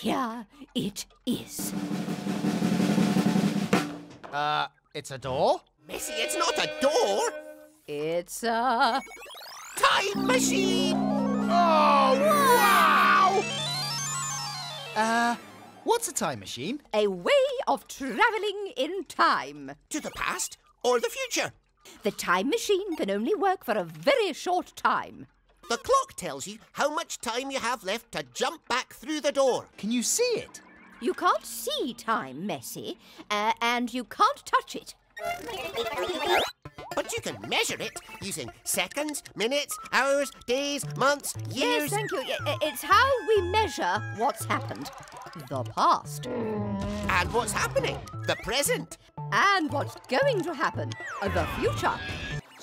Here it is. Uh, it's a door? Messy, it's not a door. It's a Time machine. Oh, wow! Uh, what's a time machine? a way of travelling in time. To the past or the future? The time machine can only work for a very short time. The clock tells you how much time you have left to jump back through the door. Can you see it? You can't see time, Messy, uh, and you can't touch it. But you can measure it using seconds, minutes, hours, days, months, years. Yes, years. thank you. I- I- It's how we measure what's happened. The past. and what's happening? The present. And what's going to happen. The future.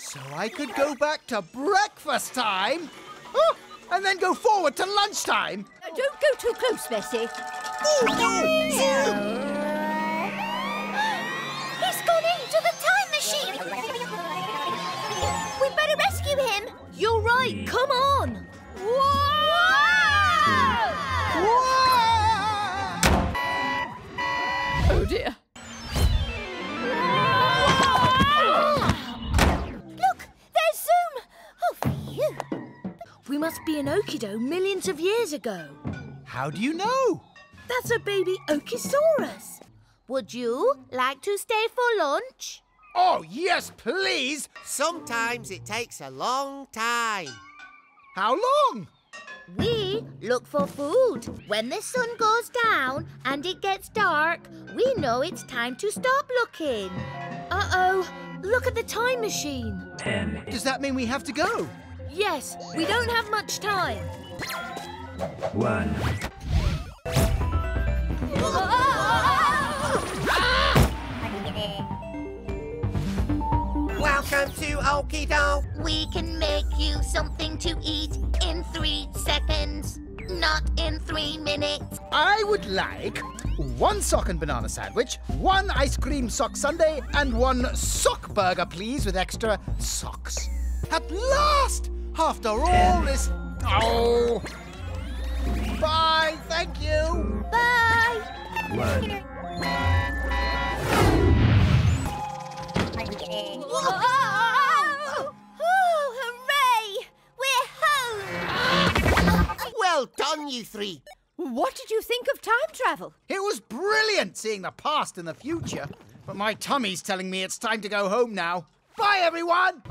So I could go back to breakfast time? Oh, and then go forward to lunchtime? Uh, Don't go too close, Messy. Oh no! He's gone into the time machine! we better rescue him! You're right, come on! Oh We must be in Okido millions of years ago. How do you know? That's a baby Okisaurus. Would you like to stay for lunch? Oh, yes, please! Sometimes it takes a long time. How long? We look for food. When the sun goes down and it gets dark, we know it's time to stop looking. Uh-oh, look at the time machine. Ten. Does that mean we have to go? Yes, we don't have much time. One. Welcome to Okido. We can make you something to eat in three seconds, not in three minutes. I would like one sock and banana sandwich, one ice cream sock sundae, and one sock burger, please, with extra socks. At last! After all this. Oh! Bye, thank you! Bye. One. Oh, hooray! We're home! Well done, you three. What did you think of time travel? It was brilliant seeing the past and the future. But my tummy's telling me it's time to go home now. Bye, everyone!